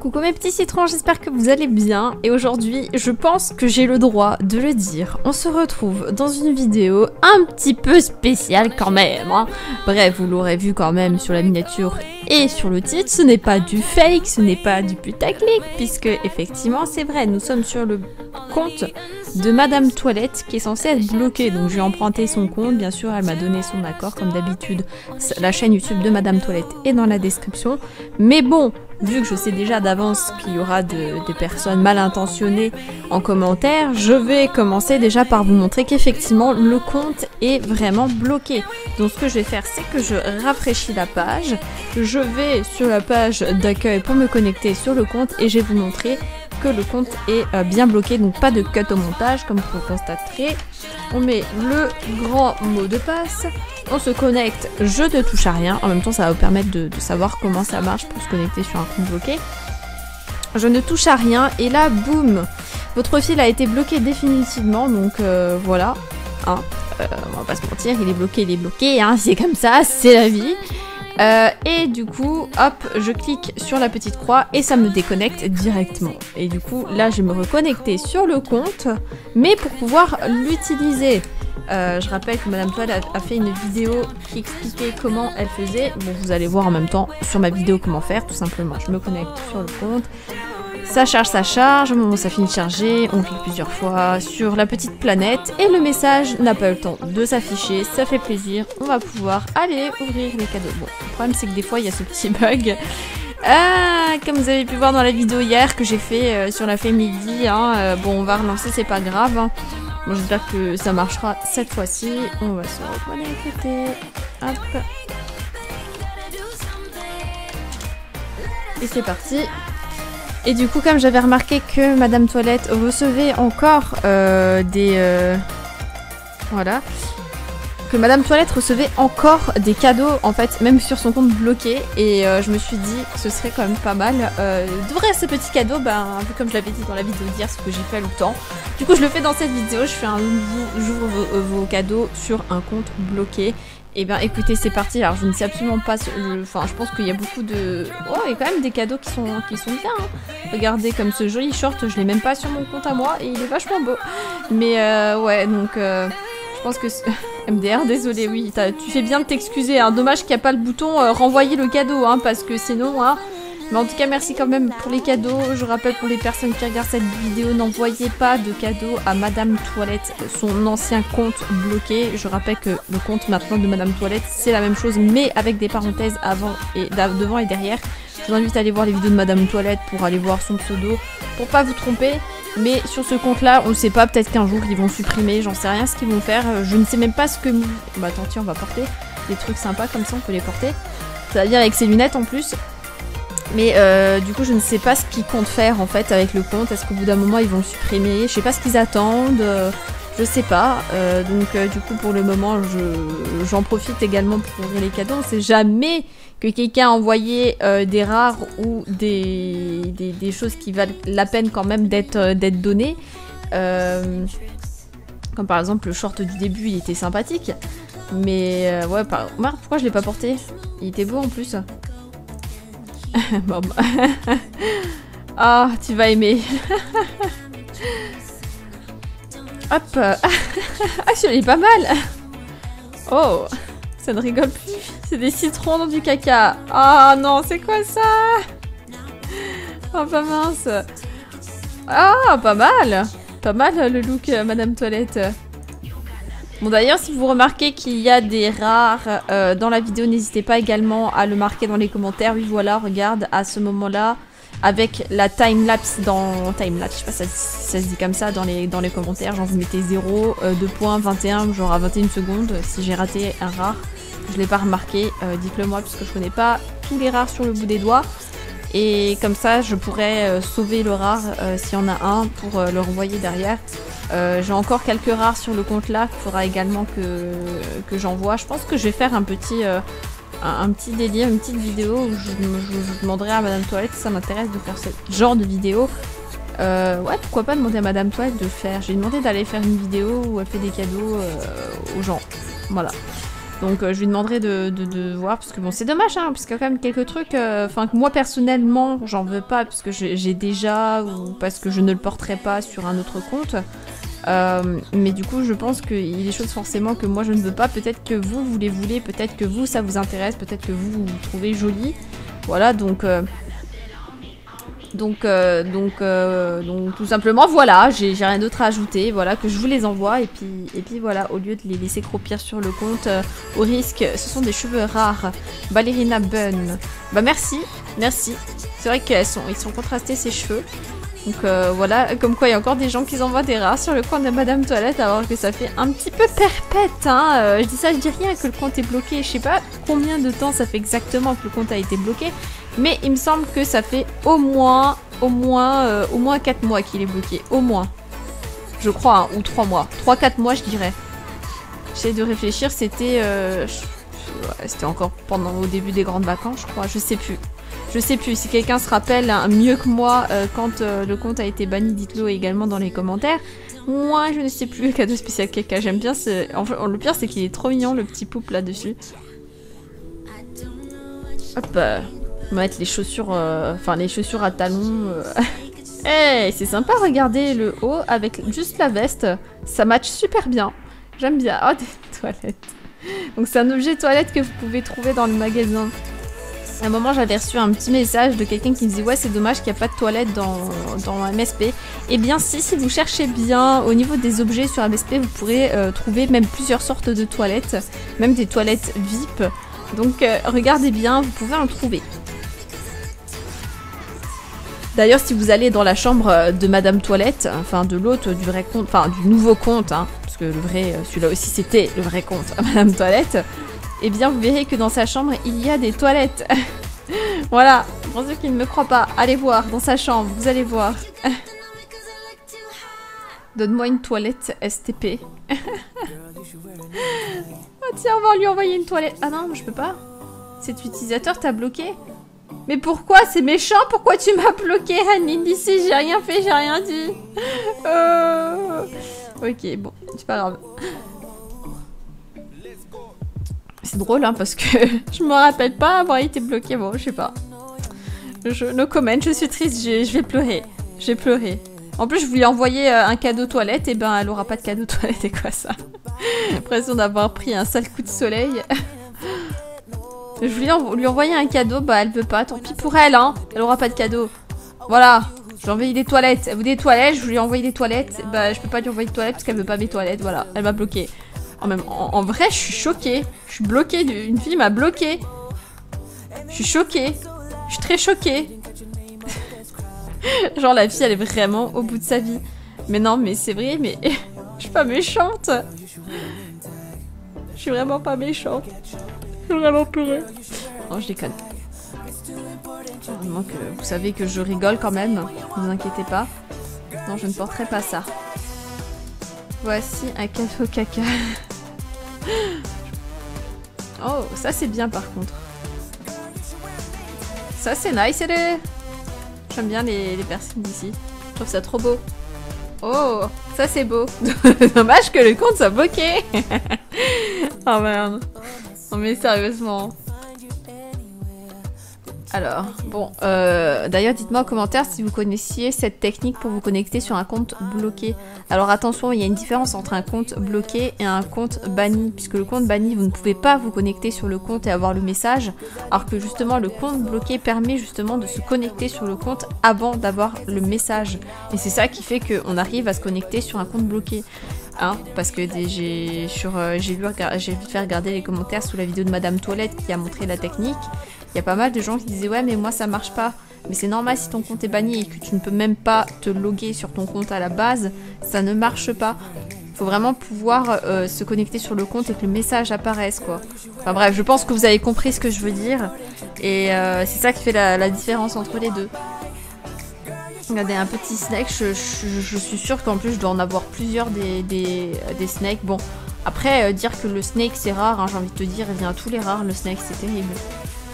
Coucou mes petits citrons, j'espère que vous allez bien et aujourd'hui je pense que j'ai le droit de le dire. On se retrouve dans une vidéo un petit peu spéciale quand même. Hein. Bref, vous l'aurez vu quand même sur la miniature et sur le titre, ce n'est pas du fake, ce n'est pas du putaclic puisque effectivement c'est vrai, nous sommes sur le compte de Madame Toilette qui est censé être bloqué. Donc j'ai emprunté son compte, bien sûr elle m'a donné son accord comme d'habitude. La chaîne YouTube de Madame Toilette est dans la description. Mais bon, vu que je sais déjà d'avance qu'il y aura des personnes mal intentionnées en commentaire, je vais commencer déjà par vous montrer qu'effectivement le compte est vraiment bloqué. Donc ce que je vais faire, c'est que je rafraîchis la page, je vais sur la page d'accueil pour me connecter sur le compte et je vais vous montrer que le compte est euh, bien bloqué, donc pas de cut au montage comme vous constaterez. On met le grand mot de passe, on se connecte, je ne touche à rien. En même temps, ça va vous permettre de, savoir comment ça marche pour se connecter sur un compte bloqué. Je ne touche à rien et là, boum Votre fil a été bloqué définitivement, donc euh, voilà. Hein, euh, on va pas se mentir, il est bloqué, il est bloqué, hein, c'est comme ça, c'est la vie. Euh, et du coup, hop, je clique sur la petite croix et ça me déconnecte directement. Et du coup, là, je vais me reconnecter sur le compte, mais pour pouvoir l'utiliser. Euh, je rappelle que Madame Toile a, fait une vidéo qui expliquait comment elle faisait. Bon, vous allez voir en même temps sur ma vidéo comment faire, tout simplement. Je me connecte sur le compte. Ça charge, ça charge, au moment où ça finit de charger, on clique plusieurs fois sur la petite planète et le message n'a pas eu le temps de s'afficher, ça fait plaisir, on va pouvoir aller ouvrir les cadeaux. Bon, le problème c'est que des fois il y a ce petit bug. Ah, comme vous avez pu voir dans la vidéo hier que j'ai fait euh, sur la fait midi, hein, euh, bon on va relancer, c'est pas grave. Hein. Bon, j'espère que ça marchera cette fois-ci. On va se reconnecter. Hop. Et c'est parti. Et du coup, comme j'avais remarqué que Madame Toilette recevait encore euh, des... Euh, voilà. Madame Toilette recevait encore des cadeaux, en fait, même sur son compte bloqué. Et euh, je me suis dit ce serait quand même pas mal d'ouvrir ce petit cadeau, ben, un peu comme je l'avais dit dans la vidéo d'hier, ce que j'ai fait le temps. Du coup, je le fais dans cette vidéo, je fais un j'ouvre vos, vos cadeaux sur un compte bloqué. Et bien écoutez, c'est parti. Alors je ne sais absolument pas. Enfin, je, pense qu'il y a beaucoup de. Oh, il y a quand même des cadeaux qui sont, qui sont bien. Hein. Regardez comme ce joli short, je l'ai même pas sur mon compte à moi et il est vachement beau. Mais euh, ouais, donc euh, je pense que. MDR, désolé, oui, tu fais bien de t'excuser. Hein. Dommage qu'il n'y a pas le bouton euh, renvoyer le cadeau, hein, parce que sinon, hein, mais en tout cas, merci quand même pour les cadeaux. Je rappelle pour les personnes qui regardent cette vidéo, n'envoyez pas de cadeaux à Madame Toilette, son ancien compte bloqué. Je rappelle que le compte maintenant de Madame Toilette, c'est la même chose, mais avec des parenthèses avant et devant et derrière. Je vous invite à aller voir les vidéos de Madame Toilette pour aller voir son pseudo, pour pas vous tromper. Mais sur ce compte-là, on ne sait pas, peut-être qu'un jour ils vont supprimer, j'en sais rien ce qu'ils vont faire. Je ne sais même pas ce que... Bah attends, tiens, on va porter des trucs sympas comme ça, on peut les porter. C'est-à-dire avec ses lunettes en plus. Mais euh, du coup, je ne sais pas ce qu'ils comptent faire en fait avec le compte. Est-ce qu'au bout d'un moment ils vont le supprimer? Je sais pas ce qu'ils attendent. Euh, je sais pas. Euh, donc du coup, pour le moment, j'en profite également pour ouvrir les cadeaux. On sait jamais que quelqu'un a envoyé des rares ou des, des, choses qui valent la peine quand même d'être données. comme par exemple le short du début, il était sympathique. Mais ouais, par... pourquoi je l'ai pas porté? Il était beau en plus. bon, bah. Ah, tu vas aimer. Hop. ah, celui est pas mal. Oh, ça ne rigole plus. C'est des citrons dans du caca. Ah oh, non, c'est quoi ça? Oh, pas mince. Ah, pas mal. Pas mal le look euh, Madame Toilette. Bon d'ailleurs si vous remarquez qu'il y a des rares euh, dans la vidéo n'hésitez pas également à le marquer dans les commentaires. Oui voilà regarde à ce moment là avec la timelapse dans timelapse je sais pas si ça, se dit comme ça dans les, dans les commentaires. Genre vous mettez 0, 2 points, 21 genre à 21 secondes. Si j'ai raté un rare je l'ai pas remarqué euh, dites-le moi puisque je connais pas tous les rares sur le bout des doigts. Et comme ça je pourrais euh, sauver le rare s'il y en a un pour le renvoyer derrière. Euh, j'ai encore quelques rares sur le compte là qu'il faudra également que, que j'envoie. Je pense que je vais faire un petit, euh, un, petit délire, une petite vidéo où je, demanderai à Madame Toilette si ça m'intéresse de faire ce genre de vidéo. Euh, ouais, pourquoi pas demander à Madame Toilette de faire. J'ai demandé d'aller faire une vidéo où elle fait des cadeaux aux gens. Voilà. Donc je lui demanderai de, de, voir, parce que bon, c'est dommage, hein, parce qu'il y a quand même quelques trucs, enfin, que moi personnellement, j'en veux pas, parce que j'ai déjà, ou parce que je ne le porterai pas sur un autre compte. Mais du coup, je pense qu'il y a des choses forcément que moi je ne veux pas. Peut-être que vous, vous les voulez, peut-être que vous, ça vous intéresse, peut-être que vous, vous, trouvez joli. Voilà, donc donc, euh, donc, euh, donc tout simplement, voilà, j'ai rien d'autre à ajouter, voilà, que je vous les envoie, et puis, et puis voilà, au lieu de les laisser croupir sur le compte, euh, au risque, ce sont des cheveux rares. Ballerina Bun. Bah merci, merci. C'est vrai qu'ils sont, ils sont contrastés ces cheveux. Donc voilà, comme quoi il y a encore des gens qui envoient des rares sur le compte de Madame Toilette alors que ça fait un petit peu perpète. Hein. je dis ça, je dis rien que le compte est bloqué. Je sais pas combien de temps ça fait exactement que le compte a été bloqué. Mais il me semble que ça fait au moins, au moins, euh, au moins 4 mois qu'il est bloqué. Au moins. Je crois, hein, ou 3 mois. 3-4 mois, je dirais. J'essaie de réfléchir, c'était... Euh, c'était encore pendant au début des grandes vacances, je crois. Je sais plus. Je sais plus. Si quelqu'un se rappelle hein, mieux que moi euh, quand le compte a été banni, dites-le également dans les commentaires. Moi, je ne sais plus. Cadeau spécial quelqu'un. J'aime bien ce... Enfin, le pire, c'est qu'il est trop mignon, le petit pouple là-dessus. Hop mettre les chaussures, euh, enfin les chaussures à talons. Eh, c'est sympa, regardez le haut avec juste la veste. Ça match super bien. J'aime bien. Oh, des toilettes. Donc c'est un objet toilette que vous pouvez trouver dans le magasin. À un moment, j'avais reçu un petit message de quelqu'un qui me disait Ouais, c'est dommage qu'il n'y a pas de toilette dans, dans MSP. Eh bien, si, si vous cherchez bien au niveau des objets sur MSP, vous pourrez euh, trouver même plusieurs sortes de toilettes, même des toilettes VIP. Donc, regardez bien, vous pouvez en trouver. D'ailleurs, si vous allez dans la chambre euh, de Madame Toilette, enfin de l'autre, du vrai compte, enfin du nouveau compte, hein, parce que le vrai, euh, celui-là aussi c'était le vrai compte Madame Toilette, eh bien vous verrez que dans sa chambre il y a des toilettes. voilà, pour ceux qui ne me croient pas, allez voir dans sa chambre, vous allez voir. Donne-moi une toilette STP. oh tiens, on va lui envoyer une toilette. Ah non, je peux pas. Cet utilisateur t'a bloqué mais pourquoi? C'est méchant Pourquoi tu m'as bloqué, Annie? D'ici, j'ai rien fait, j'ai rien dit. Euh... Ok, bon, c'est pas grave. C'est drôle, hein, parce que je me rappelle pas avoir été bloqué. Bon, je sais pas. Je, no comment, je suis triste, je, vais pleurer. Je vais pleurer. En plus, je voulais envoyer euh, un cadeau toilette, et ben elle aura pas de cadeau toilette, et quoi ça? L'impression d'avoir pris un sale coup de soleil. Je voulais lui envoyer un cadeau, bah elle veut pas, tant pis pour elle, hein. Elle aura pas de cadeau. Voilà. J'ai envoyé des toilettes. Elle des toilettes, je voulais envoyer des toilettes. Bah je peux pas lui envoyer des toilettes parce qu'elle veut pas mes toilettes, voilà. Elle m'a bloqué. En, même, en, vrai, je suis choquée. Je suis bloquée. Une fille m'a bloquée. Je suis choquée. Je suis très choquée. Genre la fille, elle est vraiment au bout de sa vie. Mais non, mais c'est vrai, mais je suis pas méchante. Je suis vraiment pas méchante. Je vraiment pleurer. Non, je déconne. Vous savez que je rigole quand même. Ne vous inquiétez pas. Non, je ne porterai pas ça. Voici un cadeau caca. oh, ça c'est bien par contre. Ça c'est nice. J'aime bien les, les personnes d'ici. Je trouve ça trop beau. Oh, ça c'est beau. Dommage que le compte soit bloqué. oh merde. Non mais sérieusement. Alors, bon, euh, d'ailleurs dites-moi en commentaire si vous connaissiez cette technique pour vous connecter sur un compte bloqué. Alors attention, il y a une différence entre un compte bloqué et un compte banni, puisque le compte banni, vous ne pouvez pas vous connecter sur le compte et avoir le message, alors que justement le compte bloqué permet justement de se connecter sur le compte avant d'avoir le message. Et c'est ça qui fait qu'on arrive à se connecter sur un compte bloqué. Hein, parce que j'ai euh, j'ai vu, fait regarder les commentaires sous la vidéo de Madame Toilette qui a montré la technique. Il y a pas mal de gens qui disaient ouais mais moi ça marche pas. Mais c'est normal si ton compte est banni et que tu ne peux même pas te loguer sur ton compte à la base, ça ne marche pas. Faut vraiment pouvoir euh, se connecter sur le compte et que le message apparaisse quoi. Enfin bref, je pense que vous avez compris ce que je veux dire. Et euh, c'est ça qui fait la différence entre les deux. Regardez, un petit snake. Je, suis sûre qu'en plus, je dois en avoir plusieurs des, des, snakes. Bon, après, euh, dire que le snake c'est rare, hein, j'ai envie de te dire, il vient tous les rares, le snake, c'est terrible.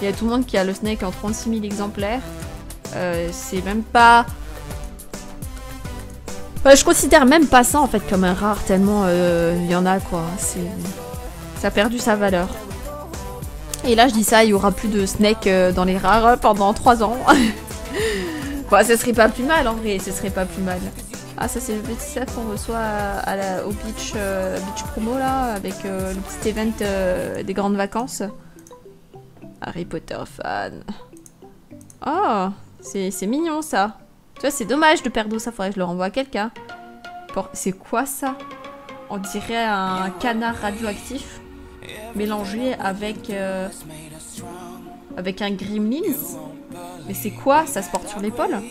Il y a tout le monde qui a le snake en 36 000 exemplaires. Euh, c'est même pas... je considère même pas ça en fait comme un rare, tellement euh, il y en a quoi. Ça a perdu sa valeur. Et là, je dis ça, il y aura plus de snake dans les rares pendant 3 ans. ce serait pas plus mal en vrai, ce serait pas plus mal. Ah, ça, c'est le petit set qu'on reçoit au beach, euh, beach promo là, avec euh, le petit event des grandes vacances. Harry Potter fan. Oh, c'est mignon ça. Tu vois, c'est dommage de perdre ça, faudrait que je le renvoie à quelqu'un. C'est quoi ça? On dirait un canard radioactif mélangé avec euh, avec un gremlins? Mais c'est quoi Ça se porte sur l'épaule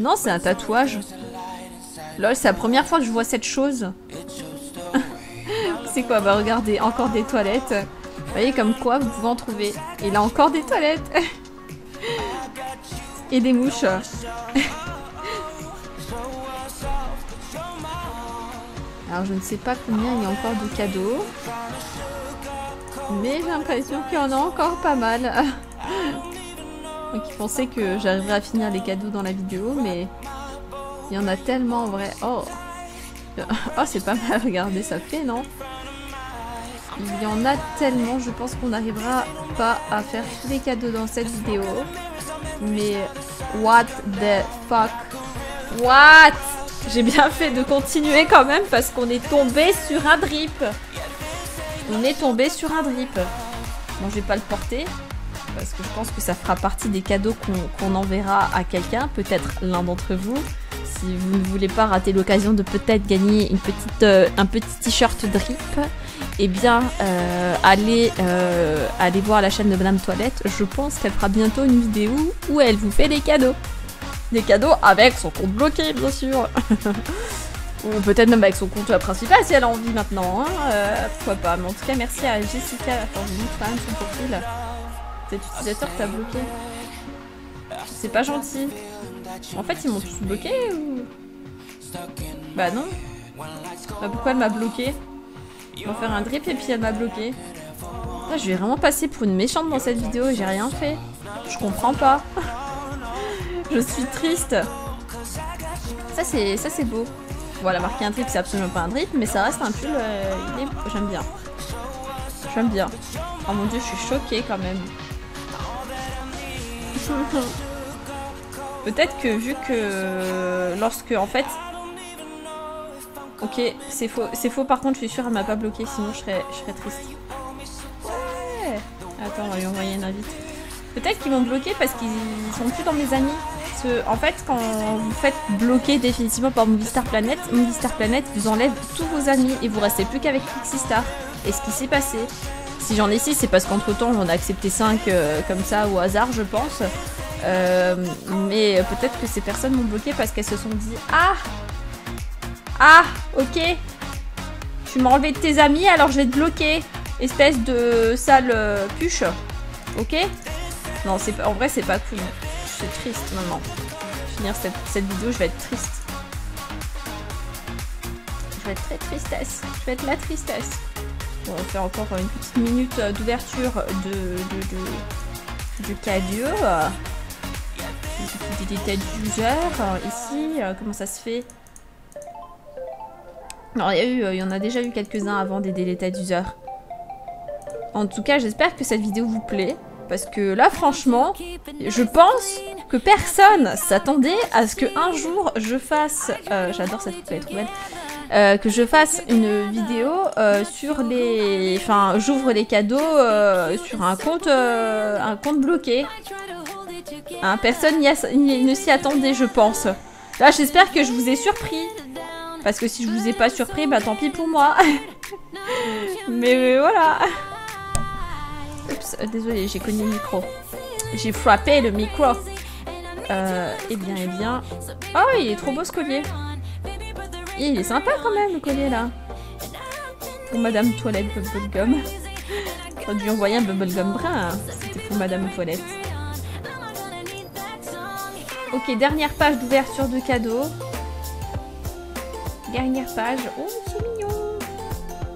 Non, c'est un tatouage. Lol, c'est la première fois que je vois cette chose. c'est quoi Bah regardez, encore des toilettes. Vous voyez comme quoi vous pouvez en trouver. Et là encore des toilettes. Et des mouches. Alors je ne sais pas combien il y a encore de cadeaux. Mais j'ai l'impression qu'il y en a encore pas mal. Donc ils pensaient que j'arriverais à finir les cadeaux dans la vidéo, mais il y en a tellement en vrai. Oh, oh c'est pas mal, regardez, ça fait, non? Il y en a tellement, je pense qu'on n'arrivera pas à faire tous les cadeaux dans cette vidéo. Mais what the fuck? What? J'ai bien fait de continuer quand même parce qu'on est tombé sur un drip. On est tombé sur un drip. Bon, je vais pas le porter. Parce que je pense que ça fera partie des cadeaux qu'on enverra à quelqu'un. Peut-être l'un d'entre vous. Si vous ne voulez pas rater l'occasion de peut-être gagner une petite, euh, un petit t-shirt drip, eh bien, euh, allez, euh, allez voir la chaîne de Madame Toilette. Je pense qu'elle fera bientôt une vidéo où elle vous fait des cadeaux. Des cadeaux avec son compte bloqué, bien sûr. Ou peut-être même avec son compte principal si elle a envie maintenant. Hein. Pourquoi pas. Mais en tout cas, merci à Jessica. Même son profil. Cet utilisateur t'a bloqué. C'est pas gentil. En fait, ils m'ont tous bloqué ou... Bah non. Bah pourquoi elle m'a bloqué? Va faire un drip et puis elle m'a bloqué. Ah, je vais vraiment passer pour une méchante dans cette vidéo j'ai rien fait. Je comprends pas. je suis triste. Ça c'est ça c'est beau. Voilà, marquer un drip, c'est absolument pas un drip, mais ça reste un pull. Euh, J'aime bien. J'aime bien. Oh mon dieu, je suis choquée quand même. Peut-être que vu que lorsque en fait. Ok, c'est faux. C'est faux par contre, je suis sûre elle m'a pas bloqué, sinon je serais, je serais triste. Ouais. Attends, on va lui envoyer une invite. Peut-être qu'ils m'ont bloqué parce qu'ils sont plus dans mes amis en fait, quand vous faites bloquer définitivement par Movistar Planet, Movistar Planet vous enlève tous vos amis et vous restez plus qu'avec Star. Et ce qui s'est passé, si j'en ai 6, c'est parce qu'entre temps j'en ai accepté 5 euh, comme ça au hasard, je pense. Euh, mais peut-être que ces personnes m'ont bloqué parce qu'elles se sont dit Ah Ah, ok. Tu m'as enlevé de tes amis alors je vais te bloquer. Espèce de sale euh, puche. Ok? Non, c'est en vrai, c'est pas cool c'est triste maintenant. Finir cette, cette, vidéo, je vais être triste. Je vais être très tristesse. Je vais être la tristesse. On va faire encore une petite minute d'ouverture de, de, de, du cadeau. Des détails user ici. Comment ça se fait Alors, il y, y en a déjà eu quelques-uns avant des deleted user. En tout cas, j'espère que cette vidéo vous plaît. Parce que là, franchement, je pense que personne s'attendait à ce que un jour je fasse... Euh, j'adore cette photo, elle est trop belle. Euh, que je fasse une vidéo euh, sur les... Enfin, j'ouvre les cadeaux sur un compte, un compte bloqué. Hein, personne ne s'y attendait, je pense. Là, j'espère que je vous ai surpris. Parce que si je vous ai pas surpris, bah tant pis pour moi. mais voilà. Oups, désolé, j'ai connu le micro. J'ai frappé le micro. Euh, eh bien, eh bien. Oh, il est trop beau ce collier. Il est sympa quand même le collier là. Pour Madame Toilette Bubblegum. J'aurais dû envoyer un Bubblegum brun. Hein. C'était pour Madame Toilette. Ok, dernière page d'ouverture de cadeaux. Dernière page. Oh, c'est mignon.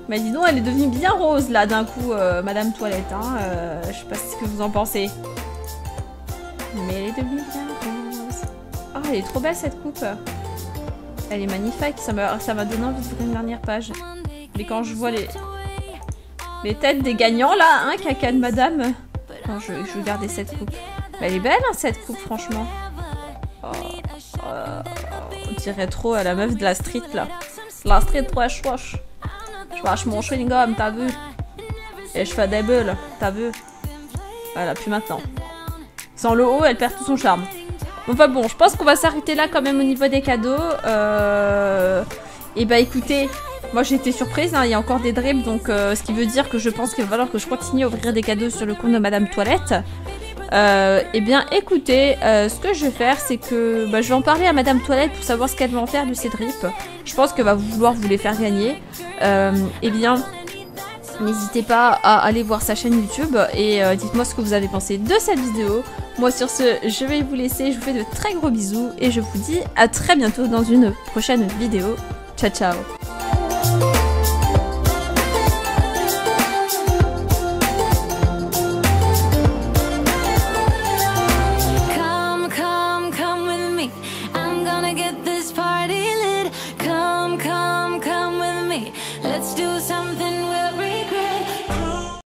Mais dis donc, elle est devenue bien rose là d'un coup, euh, Madame Toilette. Hein. Euh, je sais pas ce que vous en pensez. Mais elle est devenue bien rose. Oh, elle est trop belle cette coupe. Elle est magnifique. Ça m'a donné envie de faire une dernière page. Mais quand je vois les... Les têtes des gagnants là, hein, caca de madame. Je, je vais garder cette coupe. Bah, elle est belle hein, cette coupe, franchement. Oh, oh, on dirait trop à la meuf de la street là. La street wesh wesh. Je vache mon chewing gum, t'as vu? Et je fais des bulles, t'as vu? Voilà, puis maintenant. Sans le haut, elle perd tout son charme. Enfin bon, je pense qu'on va s'arrêter là quand même au niveau des cadeaux. Euh... Et bah écoutez, moi j'ai été surprise, hein, il y a encore des drips, donc euh, ce qui veut dire que je pense qu'il va falloir que je continue à ouvrir des cadeaux sur le compte de Madame Toilette. Euh, eh bien écoutez, euh, ce que je vais faire c'est que bah, je vais en parler à Madame Toilette pour savoir ce qu'elle va en faire de ces drips. Je pense qu'elle va vouloir vous les faire gagner. Eh bien, n'hésitez pas à aller voir sa chaîne YouTube et dites-moi ce que vous avez pensé de cette vidéo. Moi sur ce, je vais vous laisser, je vous fais de très gros bisous et je vous dis à très bientôt dans une prochaine vidéo. Ciao ciao